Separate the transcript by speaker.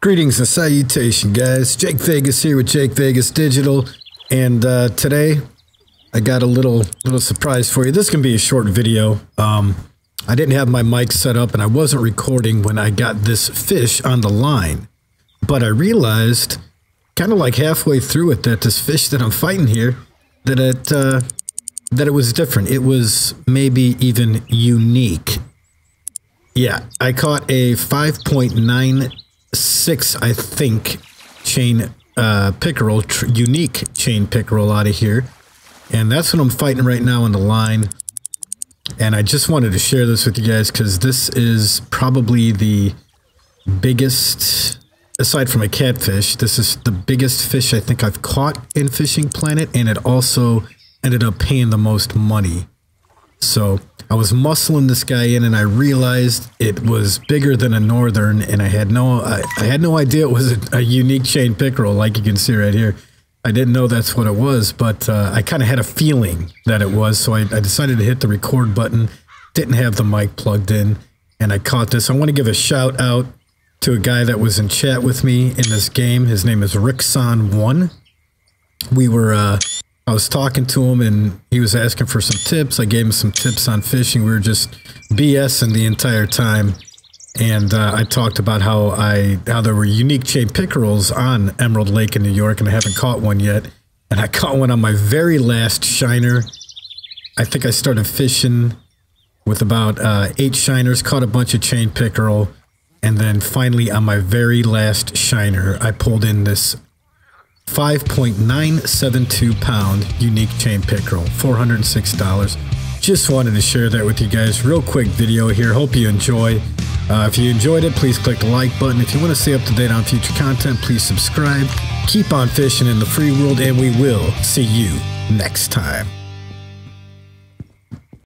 Speaker 1: Greetings and salutation, guys. Jake Vegas here with Jake Vegas Digital, and uh, today I got a little little surprise for you. This can be a short video. Um, I didn't have my mic set up, and I wasn't recording when I got this fish on the line, but I realized, kind of like halfway through it, that this fish that I'm fighting here, that it uh, that it was different. It was maybe even unique. Yeah, I caught a 5.96, I think, chain uh, pickerel, unique chain pickerel out of here. And that's what I'm fighting right now on the line. And I just wanted to share this with you guys because this is probably the biggest, aside from a catfish, this is the biggest fish I think I've caught in Fishing Planet. And it also ended up paying the most money. So I was muscling this guy in and I realized it was bigger than a northern and I had no I, I had no idea it was a, a, unique chain pickerel like you can see right here. I didn't know that's what it was, but uh, I kind of had a feeling that it was, so I, I decided to hit the record button. Didn't have the mic plugged in, and I caught this. I want to give a shout out to a guy that was in chat with me in this game. His name is Rickson1. We were uh, I was talking to him and he was asking for some tips. I gave him some tips on fishing. We were just BSing the entire time. And uh, I talked about how I how there were unique chain pickerels on Emerald Lake in New York, and I haven't caught one yet. And I caught one on my very last shiner. I think I started fishing with about uh, eight shiners, caught a bunch of chain pickerel, and then finally on my very last shiner, I pulled in this 5.972 pound unique chain pickerel, $406. Just wanted to share that with you guys. Real quick video here. Hope you enjoy. Uh, if you enjoyed it, please click the like button. If you want to stay up to date on future content, please subscribe. Keep on fishing in the free world, and we will see you next time.